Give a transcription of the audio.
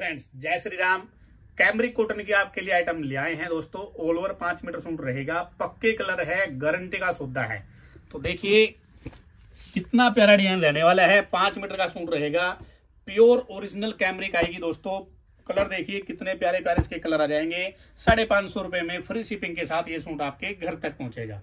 Friends जय Shri Ram cambric cotton की आपके लिए आइटम ले आए हैं दोस्तों। ऑल ओवर पाँच मीटर सूट रहेगा। पक्के कलर है गारंटी का सौदा है। तो देखिए, कितना प्यारा डिज़ाइन रहने वाला है। पाँच मीटर का सूट रहेगा। प्योर ओरिजिनल कैमरिक आएगी दोस्तों। कलर देखिए, कितने प्यारे प्यारे इसके कलर आ जाएँगे। साढ़े पाँच सौ रुपए में फ्री शिपिंग के साथ ये सूट आपके घर तक पहुंचेगा।